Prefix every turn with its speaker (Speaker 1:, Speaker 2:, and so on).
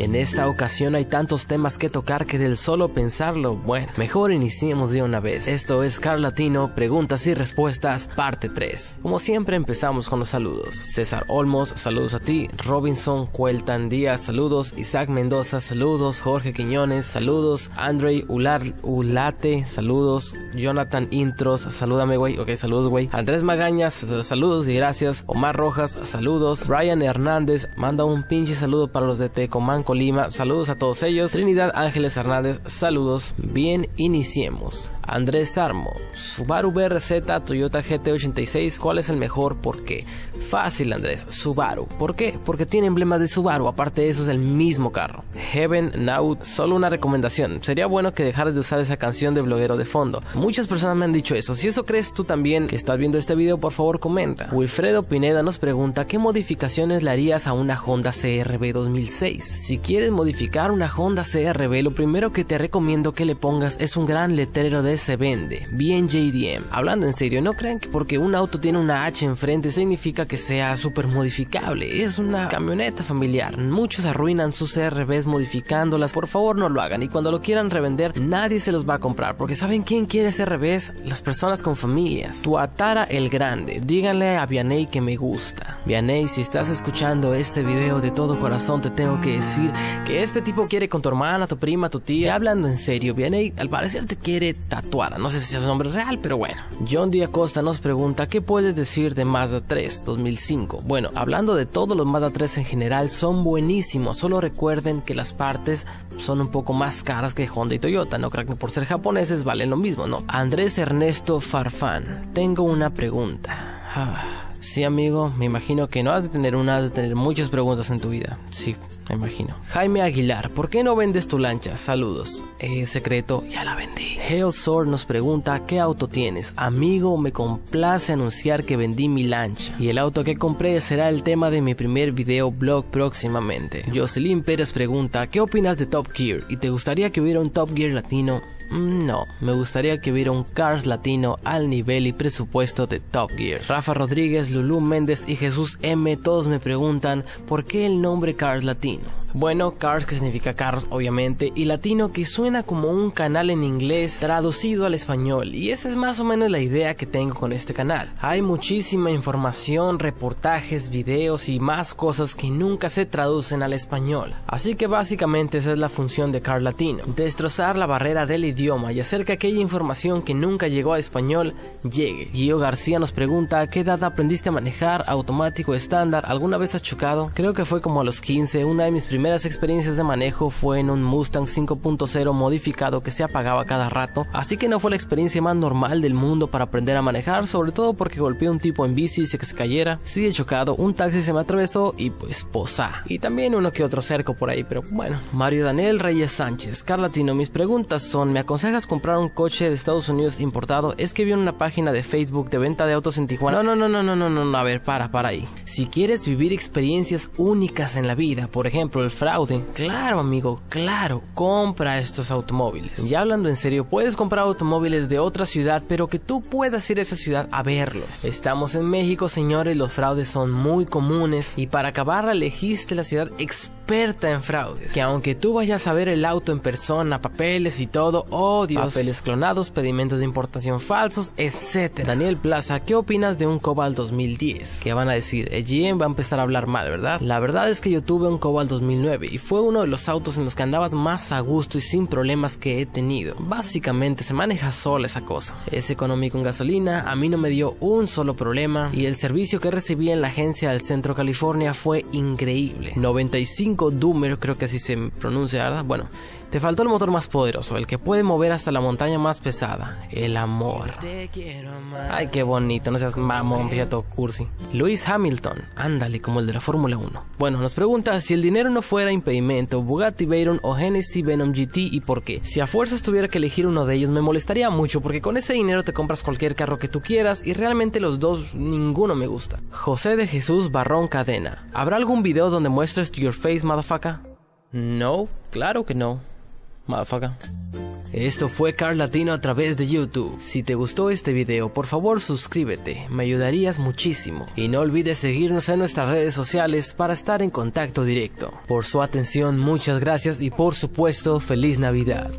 Speaker 1: En esta ocasión hay tantos temas que tocar que del solo pensarlo, bueno, mejor iniciemos de una vez. Esto es Car Latino, preguntas y respuestas, parte 3. Como siempre empezamos con los saludos. César Olmos, saludos a ti. Robinson Cueltan Díaz, saludos. Isaac Mendoza, saludos. Jorge Quiñones, saludos. Andre Ular, Ulate, saludos. Jonathan Intros, salúdame, güey. Ok, saludos, güey. Andrés Magañas, saludos y gracias. Omar Rojas, saludos. Brian Hernández, manda un pinche saludo para los de Tecomán, Colima. Saludos a todos ellos. Trinidad Ángeles Hernández, saludos. Bien, iniciemos. Andrés Armo, Subaru BRZ, Toyota GT86, ¿cuál es el mejor? ¿Por qué? Fácil Andrés, Subaru. ¿Por qué? Porque tiene emblemas de Subaru, aparte de eso es el mismo carro. Heaven Now, solo una recomendación, sería bueno que dejaras de usar esa canción de bloguero de fondo. Muchas personas me han dicho eso, si eso crees tú también que estás viendo este video, por favor comenta. Wilfredo Pineda nos pregunta, ¿qué modificaciones le harías a una Honda CRB 2006? Si quieres modificar una Honda CRB, lo primero que te recomiendo que le pongas es un gran letrero de se vende, bien JDM. Hablando en serio, no crean que porque un auto tiene una H enfrente significa que sea súper modificable. Es una camioneta familiar. Muchos arruinan sus CRVs modificándolas. Por favor, no lo hagan. Y cuando lo quieran revender, nadie se los va a comprar. Porque ¿saben quién quiere CRVs? Las personas con familias. Tuatara el Grande. Díganle a Vianey que me gusta. Vianey, si estás escuchando este video de todo corazón, te tengo que decir que este tipo quiere con tu hermana, tu prima, tu tía. Hablando en serio, Vianey al parecer te quiere No sé si es su nombre real, pero bueno. John D. Acosta nos pregunta, ¿qué puedes decir de Mazda 3 2005? Bueno, hablando de todos los Mazda 3 en general, son buenísimos. Solo recuerden que las partes son un poco más caras que Honda y Toyota. No creo que por ser japoneses valen lo mismo, ¿no? Andrés Ernesto Farfán, tengo una pregunta. Ah. Sí, amigo, me imagino que no has de tener una, muchas preguntas en tu vida. Sí, me imagino. Jaime Aguilar, ¿por qué no vendes tu lancha? Saludos. Eh, secreto, ya la vendí. Sword nos pregunta, ¿qué auto tienes? Amigo, me complace anunciar que vendí mi lancha. Y el auto que compré será el tema de mi primer video blog próximamente. Jocelyn Pérez pregunta, ¿qué opinas de Top Gear? ¿Y te gustaría que hubiera un Top Gear latino? Mm, no, me gustaría que hubiera un Cars latino al nivel y presupuesto de Top Gear. Rafa Rodríguez, Lulú Méndez y Jesús M todos me preguntan por qué el nombre Cars latino. Bueno, Cars que significa carros obviamente y latino que suena como un canal en inglés traducido al español y esa es más o menos la idea que tengo con este canal. Hay muchísima información, reportajes, videos y más cosas que nunca se traducen al español. Así que básicamente esa es la función de Car Latino, destrozar la barrera del idioma y hacer que aquella información que nunca llegó a español llegue. Guío García nos pregunta, ¿a qué edad aprendiste a manejar automático estándar? ¿Alguna vez has chocado? Creo que fue como a los 15, una de mis primeras primeras experiencias de manejo fue en un Mustang 5.0 modificado que se apagaba cada rato, así que no fue la experiencia más normal del mundo para aprender a manejar, sobre todo porque golpeé a un tipo en bici y se que se cayera, sí he chocado, un taxi se me atravesó y pues posa. Y también uno que otro cerco por ahí, pero bueno. Mario Daniel Reyes Sánchez, Carlatino, mis preguntas son, ¿me aconsejas comprar un coche de Estados Unidos importado? Es que vi una página de Facebook de venta de autos en Tijuana. No, no, no, no, no, no, no, a ver, para, para ahí. Si quieres vivir experiencias únicas en la vida, por ejemplo, el fraude. Claro, amigo, claro, compra estos automóviles. Ya hablando en serio, puedes comprar automóviles de otra ciudad, pero que tú puedas ir a esa ciudad a verlos. Estamos en México, señores, los fraudes son muy comunes y para acabar elegiste la ciudad experta en fraudes. Que aunque tú vayas a ver el auto en persona, papeles y todo, oh Dios, papeles clonados, pedimentos de importación falsos, etc. Daniel Plaza, ¿qué opinas de un Cobalt 2010? Que van a decir, GM va a empezar a hablar mal, ¿verdad? La verdad es que yo tuve un Cobalt 2009 y fue uno de los autos en los que andabas más a gusto y sin problemas que he tenido. Básicamente se maneja sola esa cosa. Es económico en gasolina, a mí no me dio un solo problema y el servicio que recibí en la agencia del Centro California fue increíble. 95 Doomer, creo que así se pronuncia, ¿verdad? Bueno, te faltó el motor más poderoso, el que puede mover hasta la montaña más pesada, el amor. Ay, qué bonito, no seas mamón, todo cursi. Luis Hamilton, ándale, como el de la Fórmula 1. Bueno, nos pregunta si el dinero no fuera impedimento, Bugatti Veyron o Genesis Venom GT y por qué. Si a fuerzas tuviera que elegir uno de ellos, me molestaría mucho porque con ese dinero te compras cualquier carro que tú quieras y realmente los dos ninguno me gusta. José de Jesús Barrón Cadena, ¿habrá algún video donde muestres your face, motherfucker? No, claro que no. Esto fue Carl Latino a través de YouTube. Si te gustó este video, por favor suscríbete, me ayudarías muchísimo. Y no olvides seguirnos en nuestras redes sociales para estar en contacto directo. Por su atención, muchas gracias y por supuesto, feliz Navidad.